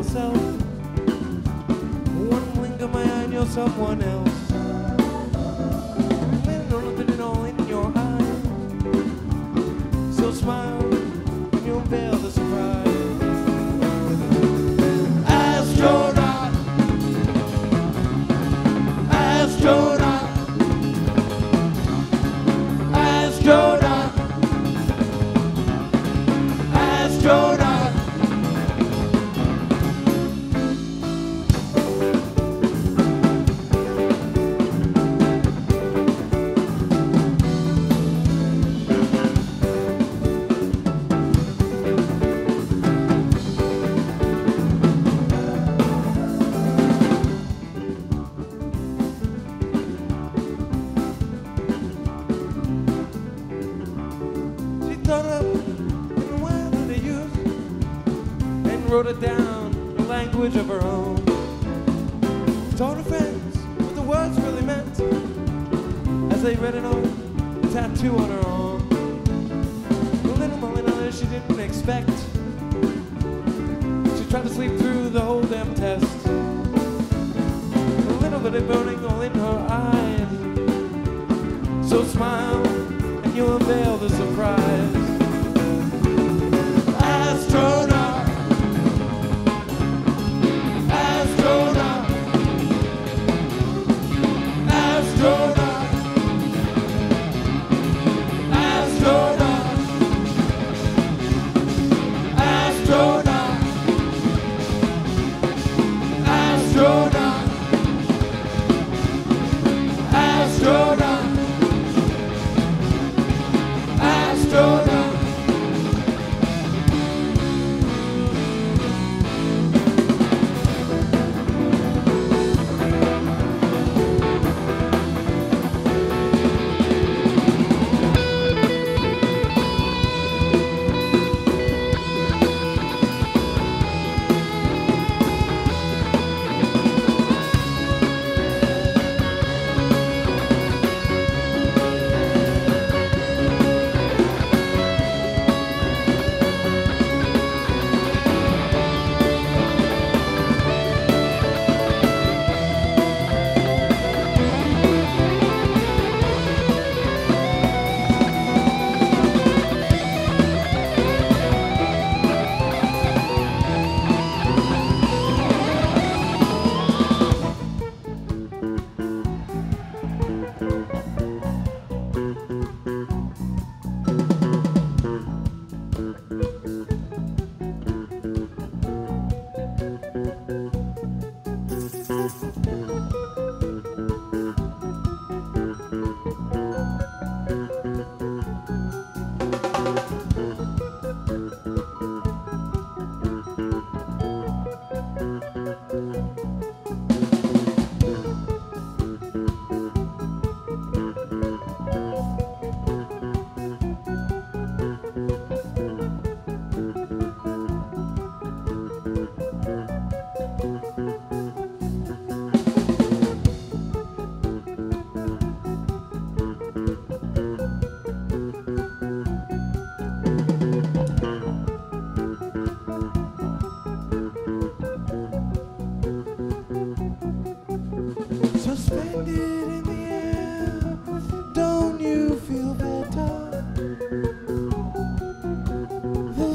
yourself. One blink of my eye and you're someone else. She up in a word that they and wrote it down in a language of her own. Told her friends what the words really meant as they read it on a tattoo on her arm. A little more than she didn't expect. She tried to sleep through the whole damn test. A little bit of burning all in her eyes. So smile and you'll unveil the surprise.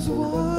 was one.